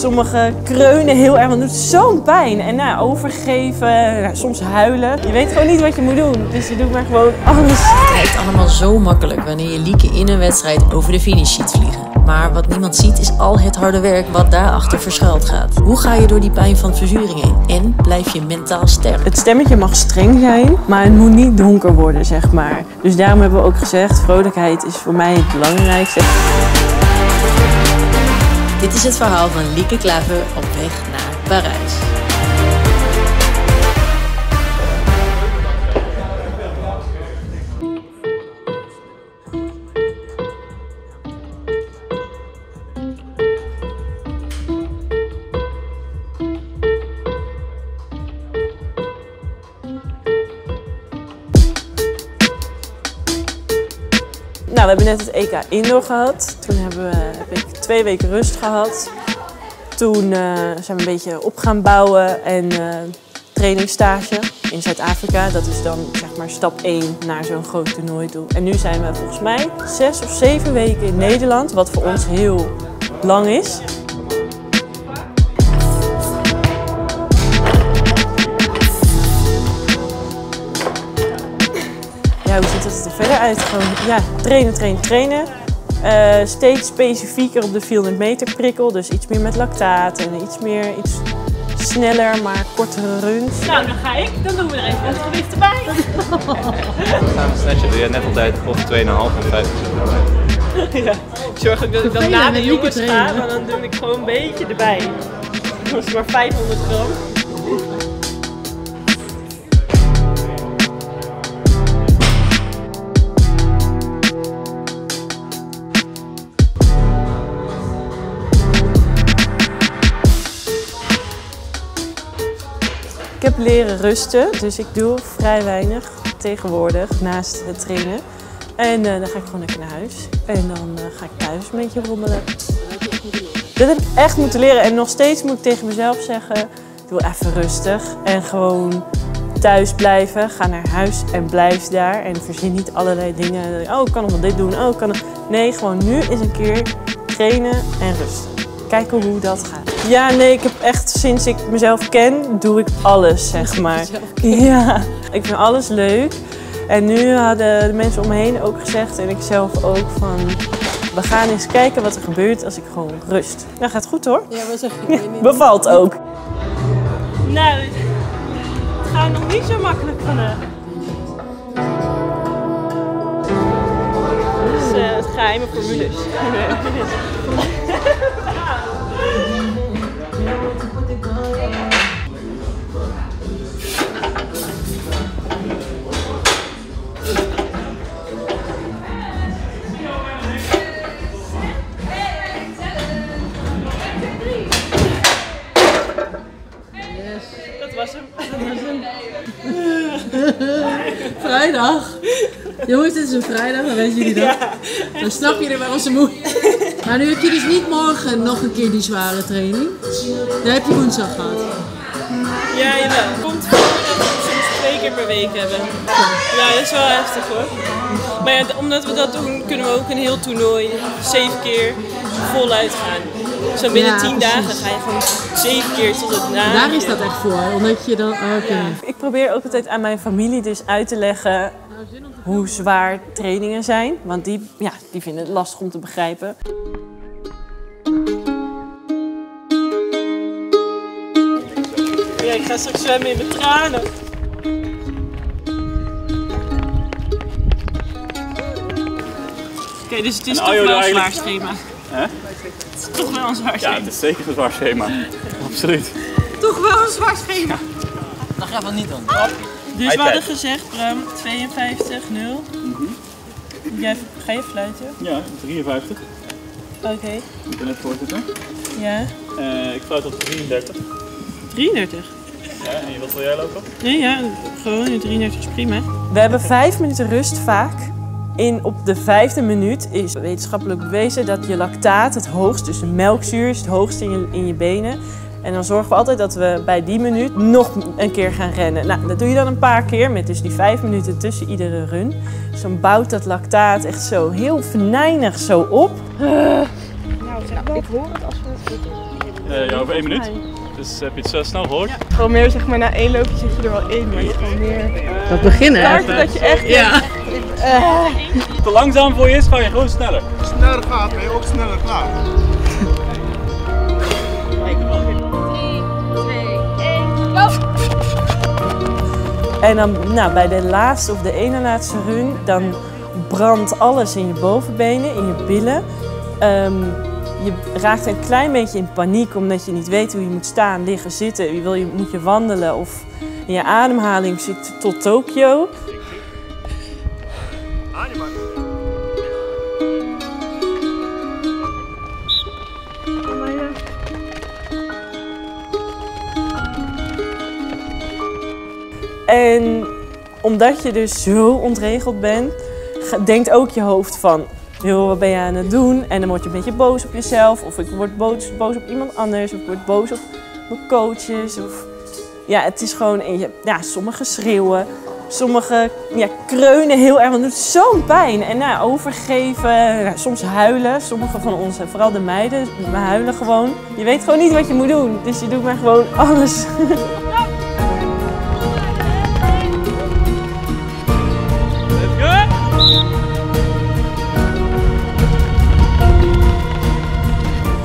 Sommigen kreunen heel erg, want het doet zo'n pijn. En nou, overgeven, nou, soms huilen. Je weet gewoon niet wat je moet doen. Dus je doet maar gewoon alles. Het lijkt allemaal zo makkelijk wanneer je Lieke in een wedstrijd over de finish ziet vliegen. Maar wat niemand ziet is al het harde werk wat daarachter verschuild gaat. Hoe ga je door die pijn van verzuring heen? En blijf je mentaal sterk? Het stemmetje mag streng zijn, maar het moet niet donker worden, zeg maar. Dus daarom hebben we ook gezegd, vrolijkheid is voor mij het belangrijkste. Dit is het verhaal van Lieke Klaver op weg naar Parijs. Nou, we hebben net het EK Indoor gehad. Toen hebben we, twee weken rust gehad. Toen eh, zijn we een beetje op gaan bouwen en uh, trainingsstage in Zuid-Afrika. Dat is dan zeg maar stap 1 naar zo'n groot toernooi toe. En nu zijn we volgens mij zes of zeven weken in Nederland, wat voor ons heel lang is. Ja, hoe ziet het er verder uit? Gewoon, ja, trainen, trainen, trainen. Uh, steeds specifieker op de 400 meter prikkel. Dus iets meer met lactaat en iets meer, iets sneller, maar kortere runs. Nou, dan ga ik. Dan doen we er even het gewicht erbij. Samen snatchen doe je net altijd of 2,5 en 5 ja. Zorg ook dat ik dan na de jongens ga, maar dan doe ik gewoon een beetje erbij. Dat is maar 500 gram. Leren rusten, dus ik doe vrij weinig tegenwoordig naast het trainen. En uh, dan ga ik gewoon lekker naar huis. En dan uh, ga ik thuis een beetje rommelen. Dat heb ik echt moeten leren. En nog steeds moet ik tegen mezelf zeggen, doe even rustig. En gewoon thuis blijven. Ga naar huis en blijf daar. En verzin niet allerlei dingen. Oh, ik kan nog wel dit doen. Oh, ik kan. Nee, gewoon nu eens een keer trainen en rusten. Kijken hoe dat gaat. Ja, nee, ik heb echt sinds ik mezelf ken, doe ik alles, zeg maar. Ja, ik vind alles leuk. En nu hadden de mensen om me heen ook gezegd, en ik zelf ook, van... We gaan eens kijken wat er gebeurt als ik gewoon rust. Ja, gaat goed hoor. Ja, maar zeg je niet. Bevalt ook. Nou, het gaat nog niet zo makkelijk vandaag. Is uh, het geheime formules. is een vrijdag, dan weten jullie dat. Dan snap je er waarom ze moe. Maar nu heb je dus niet morgen nog een keer die zware training. Dan heb je woensdag gehad. Ja, jawel. Komt voor dat we soms twee keer per week hebben. Ja, dat is wel heftig hoor. Maar ja, omdat we dat doen, kunnen we ook een heel toernooi zeven keer voluit gaan. Zo binnen Ja, tien precies. dagen ga je gewoon zeven keer tot het na. Daar is dat echt voor, omdat je dan... oh, Oké. Ik probeer ook altijd aan mijn familie dus uit te leggen hoe zwaar trainingen zijn. Want die, ja, die vinden het lastig om te begrijpen. Ja, ik ga straks zwemmen in mijn tranen. Oké, dus het is En toch wel een zwaar schema. Hè? Het is toch wel een zwaar Ja, schema. het is zeker een zwaar schema. Absoluut. Toch wel een zwaar schema. Dat gaat wel niet dan. Dus we hadden gezegd, Bram, 52, 0. Jij, ga je fluiten? Ja, 53. Oké, Ik ben net voorzitter. ja. Eh ik fluit op 33. 33. Ja, en wat wil jij lopen? Nee, ja, gewoon 33 is prima. We hebben vijf minuten rust vaak. In op de vijfde minuut is wetenschappelijk bewezen dat je lactaat het hoogst, dus de melkzuur, is het hoogst in je, in je benen. En dan zorgen we altijd dat we bij die minuut nog een keer gaan rennen. Nou, dat doe je dan een paar keer met dus die vijf minuten tussen iedere run. Dus dan bouwt dat lactaat echt zo heel venijnig zo op. Nou, ik hoor het als we het goed doen. Eh, ja, over één minuut. Dus heb je het zo snel gehoord? Gewoon meer zeg maar na één loopje zit je er wel in, maar je gewoon meer Dat beginnen. kaarten dat je echt Ja. Te langzaam voor je is, ga je gewoon sneller. sneller gaat, ben je ook sneller klaar. En dan nou, bij de laatste of de ene laatste run, dan brandt alles in je bovenbenen, in je billen. Ehm, je raakt een klein beetje in paniek omdat je niet weet hoe je moet staan, liggen, zitten. Wil je, moet je wandelen of in je ademhaling zit tot Tokio. Omdat je dus zo ontregeld bent, denkt ook je hoofd van, joh, wat ben je aan het doen? En dan word je een beetje boos op jezelf, of ik word boos, boos op iemand anders, of ik word boos op mijn coaches. Of... Ja, het is gewoon, ja, sommigen schreeuwen, sommigen ja, kreunen heel erg, het doet zo'n pijn. En nou, overgeven, ja, soms huilen, sommige van ons, vooral de meiden, we huilen gewoon. Je weet gewoon niet wat je moet doen, dus je doet maar gewoon alles.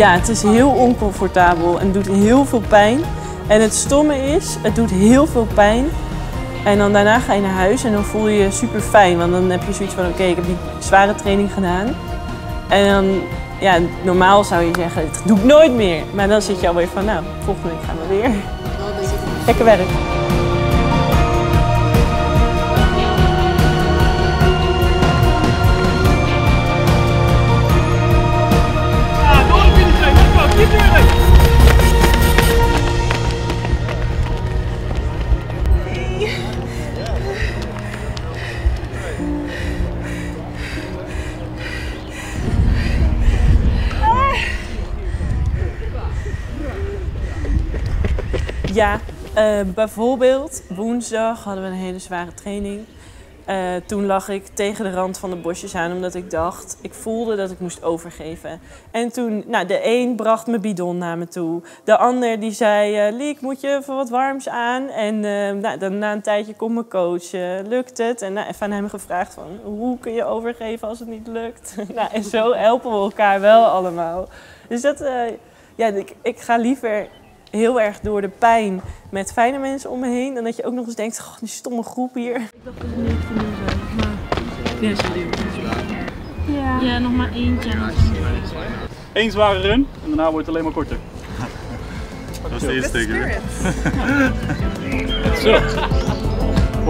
Ja, het is heel oncomfortabel en doet heel veel pijn. En het stomme is, het doet heel veel pijn. En dan daarna ga je naar huis en dan voel je je super fijn. Want dan heb je zoiets van, oké, ik heb die zware training gedaan. En dan, ja, normaal zou je zeggen, dat doe ik nooit meer. Maar dan zit je alweer van, nou, volgende week gaan we weer. Lekker werk. Ja, eh, bijvoorbeeld woensdag hadden we een hele zware training. Eh, toen lag ik tegen de rand van de bosjes aan omdat ik dacht, ik voelde dat ik moest overgeven. En toen, nou, de een bracht mijn bidon naar me toe. De ander die zei, eh Liek, moet je even wat warms aan? En nou, dan na een tijdje komt mijn coach, lukt het? En nou, aan hem gevraagd van, hoe kun je overgeven als het niet lukt? nou, en zo helpen we elkaar wel allemaal. Dus dat, ja, ik, ik ga liever heel erg door de pijn met fijne mensen om me heen. Dan dat je ook nog eens denkt, goh, die stomme groep hier. Ja, nog maar eentje. Eén zware run en daarna wordt het alleen maar korter. Dat is de eerste teken. Zo.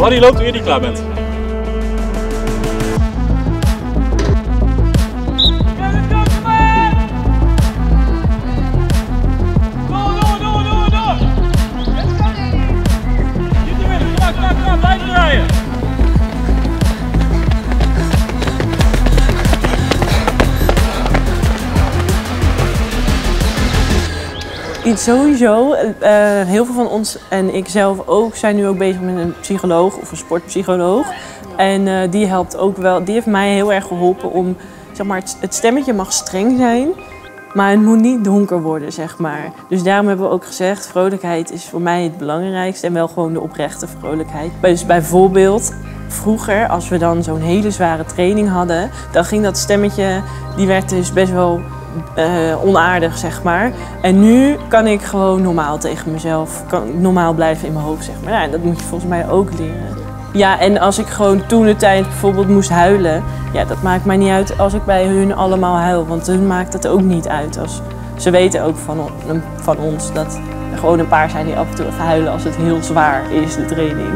Je loopt, hoe eerder je klaar bent. Sowieso, eh, heel veel van ons en ik zelf ook zijn nu ook bezig met een psycholoog of een sportpsycholoog. En eh, die helpt ook wel, die heeft mij heel erg geholpen om, zeg maar, het, stemmetje mag streng zijn, maar het moet niet donker worden, zeg maar. Dus daarom hebben we ook gezegd, vrolijkheid is voor mij het belangrijkste en wel gewoon de oprechte vrolijkheid. Dus bijvoorbeeld, vroeger, als we dan zo'n hele zware training hadden, dan ging dat stemmetje, die werd dus best wel eh, onaardig, zeg maar. En nu kan ik gewoon normaal tegen mezelf, kan normaal blijven in mijn hoofd, zeg maar. Ja, dat moet je volgens mij ook leren. Ja, en als ik gewoon toen de tijd bijvoorbeeld moest huilen, ja, dat maakt mij niet uit als ik bij hun allemaal huil, want hun maakt het ook niet uit. Als, ze weten ook van, van ons dat er gewoon een paar zijn die af en toe even huilen als het heel zwaar is, de training.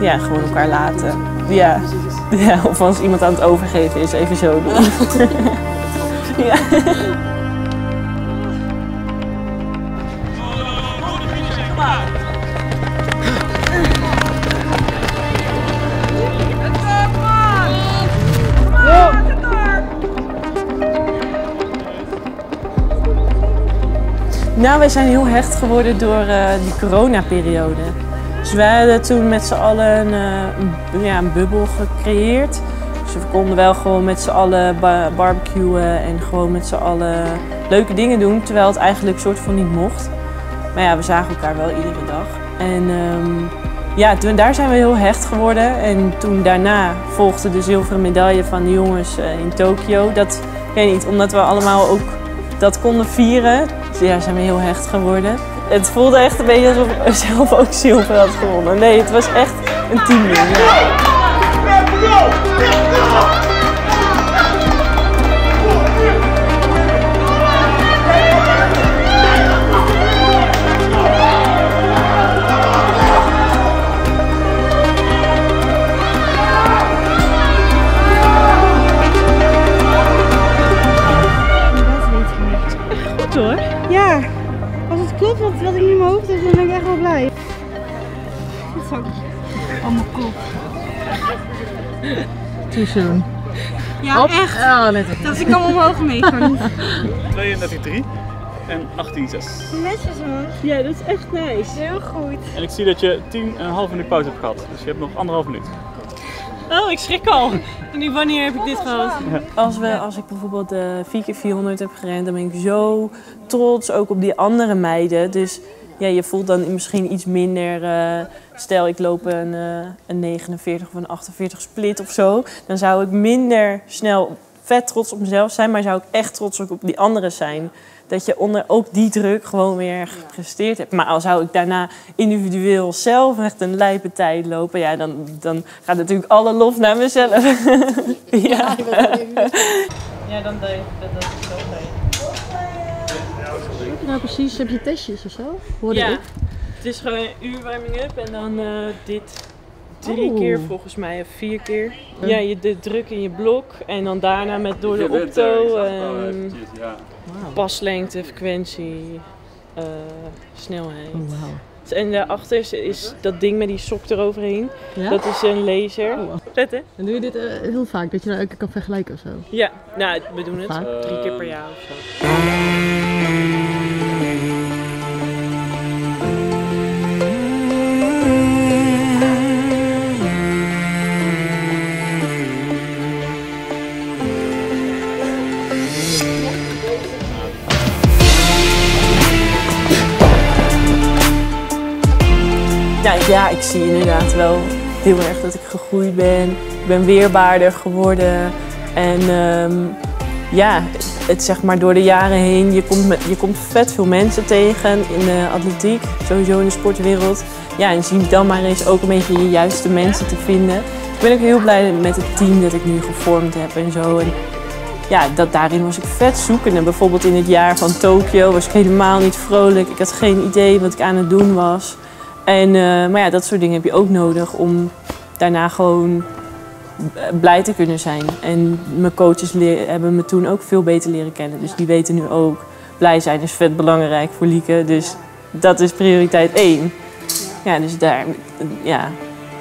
Ja, gewoon elkaar laten. Ja, ja of als iemand aan het overgeven is, even zo doen. ja. Nou, wij zijn heel hecht geworden door eh, die coronaperiode. Dus wij hadden toen met z'n allen een, eh, ja, een bubbel gecreëerd. Dus we konden wel gewoon met z'n allen ba- barbecuen en gewoon met z'n allen leuke dingen doen, terwijl het eigenlijk soort van niet mocht. Maar ja, we zagen elkaar wel iedere dag. En ehm, ja, toen, daar zijn we heel hecht geworden. En toen daarna volgde de zilveren medaille van de jongens eh, in Tokio. Dat, ik weet niet, omdat we allemaal ook dat konden vieren. Dus ja, zijn we heel hecht geworden. Het voelde echt een beetje alsof ik zelf ook zilver had gewonnen. Nee, het was echt een teamding. Hoor. Ja. Als het klopt wat, wat ik nu in mijn hoofd heb, dan ben ik echt wel blij. Dit is ook allemaal kop. Too soon. Ja, echt. Oh, let op. Dat is ik allemaal omhoog mee. Gewoon 32,3 en 18,6. netjes man. ja, dat is echt nice. Heel goed. En ik zie dat je 10 en een half minuut pauze hebt gehad. Dus je hebt nog anderhalf minuut. Oh, ik schrik al. En nu, wanneer heb ik dit gehad? Als, we, als ik bijvoorbeeld de 4x400 heb gerend, dan ben ik zo trots ook op die andere meiden. Dus ja, je voelt dan misschien iets minder. eh, stel, ik loop een, eh, een 49 of een 48 split of zo. Dan zou ik minder snel vet trots op mezelf zijn, maar zou ik echt trots ook op die anderen zijn. Dat je onder ook die druk gewoon weer gepresteerd hebt. Maar al zou ik daarna individueel zelf echt een lijpe tijd lopen, ja, dan, dan gaat natuurlijk alle lof naar mezelf. ja. ja, dan denk ik dat is zo je nou precies, heb je testjes of zo? Hoorde Ja, ik? het is gewoon een uur warming up en dan eh, dit drie Oeh. keer volgens mij, of vier keer. Ja, je de druk in je blok en dan daarna met door de opto, ehm, Ja. paslengte, frequentie, eh, snelheid. Oh, wauw. En daarachter is, is dat ding met die sok eroverheen. Ja? Dat is een laser. Oh, wow. Hè? En doe je dit eh, heel vaak, dat je nou elke keer kan vergelijken of zo? Ja, nou we doen het Vaak? drie keer per jaar of zo. Ja, ik zie inderdaad wel heel erg dat ik gegroeid ben. Ik ben weerbaarder geworden. En ehm, ja, het zeg maar door de jaren heen, je komt, met, je komt vet veel mensen tegen in de atletiek, sowieso in de sportwereld. Ja, en zie dan maar eens ook een beetje je juiste mensen te vinden. Ik ben ook heel blij met het team dat ik nu gevormd heb en zo. En ja, dat, daarin was ik vet zoekende. Bijvoorbeeld in het jaar van Tokio was ik helemaal niet vrolijk. Ik had geen idee wat ik aan het doen was. En, eh, maar ja, dat soort dingen heb je ook nodig om daarna gewoon eh, blij te kunnen zijn. En mijn coaches hebben me toen ook veel beter leren kennen. Dus die weten nu ook, blij zijn is vet belangrijk voor Lieke. Dus dat is prioriteit één. Ja, dus daar, ja,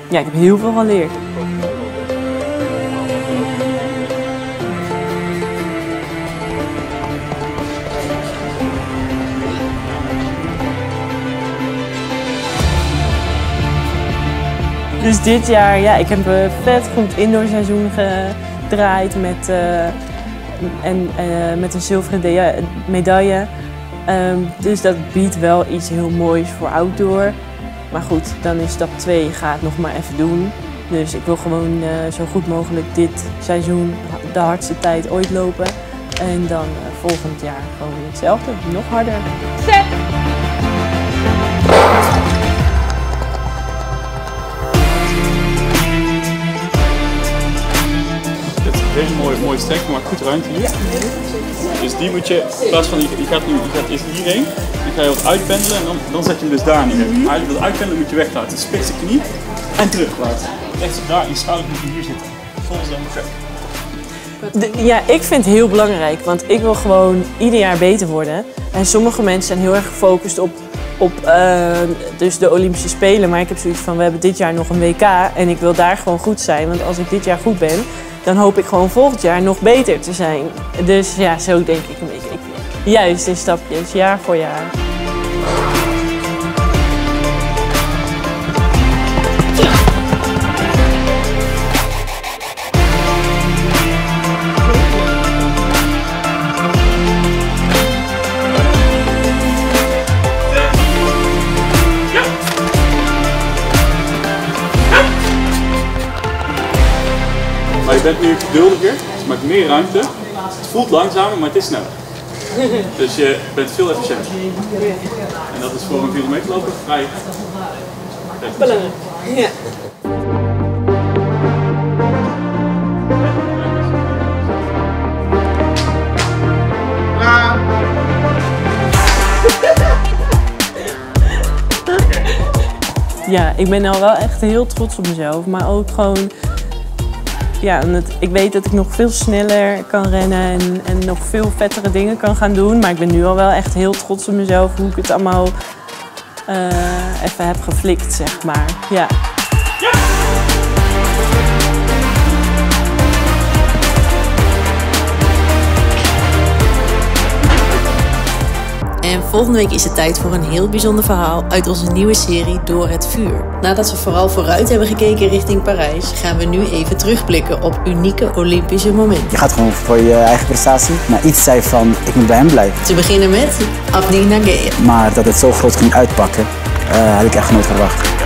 ja ik heb heel veel geleerd. Dus dit jaar, ja, ik heb een vet goed indoorseizoen gedraaid met, eh, en, eh, met een zilveren medaille. Ehm, dus dat biedt wel iets heel moois voor outdoor. Maar goed, dan is stap 2, ga het nog maar even doen. Dus ik wil gewoon eh, zo goed mogelijk dit seizoen de hardste tijd ooit lopen. En dan volgend jaar gewoon hetzelfde, nog harder. Dit hele mooie, mooie strek, maar goed ruimte hier. Dus die moet je, in plaats van, je, je gaat nu je gaat eerst hierheen, dan ga je wat uitpendelen en dan, dan zet je hem dus daar neer. Maar eigenlijk dat uitpendelen moet je weglaten. Dus spits de knie en terug laten. Echt zo daar, je schouder moet je hier zitten. Volgens dan. De- ja, ik vind het heel belangrijk, want ik wil gewoon ieder jaar beter worden. En sommige mensen zijn heel erg gefocust op, op eh, dus de Olympische Spelen. Maar ik heb zoiets van, we hebben dit jaar nog een WK en ik wil daar gewoon goed zijn. Want als ik dit jaar goed ben, dan hoop ik gewoon volgend jaar nog beter te zijn. Dus ja, zo denk ik een beetje. Juist in stapjes, jaar voor jaar. Je bent nu geduldiger, het maakt meer ruimte. Het voelt langzamer, maar het is sneller. Dus je bent veel efficiënter. En dat is voor een kilometer lopen vrij. Belangrijk. Ja. Ja, ik ben nou wel echt heel trots op mezelf. Maar ook gewoon... Ja, het, ik weet dat ik nog veel sneller kan rennen en, en nog veel vettere dingen kan gaan doen. Maar ik ben nu al wel echt heel trots op mezelf hoe ik het allemaal eh, even heb geflikt, zeg maar. Ja. En volgende week is het tijd voor een heel bijzonder verhaal uit onze nieuwe serie Door het Vuur. Nadat we vooral vooruit hebben gekeken richting Parijs, gaan we nu even terugblikken op unieke Olympische momenten. Je gaat gewoon voor je eigen prestatie. Maar iets zei van, ik moet bij hem blijven. Te beginnen met Abdi Nagea. Maar dat het zo groot ging uitpakken, eh, had ik echt nooit verwacht.